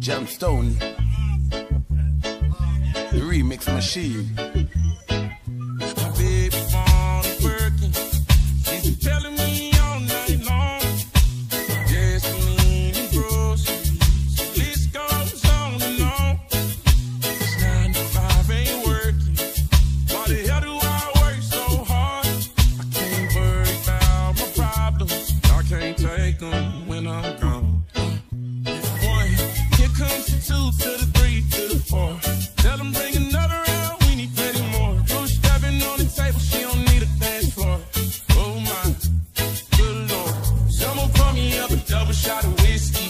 Gemstone, the remix machine. shot of whiskey.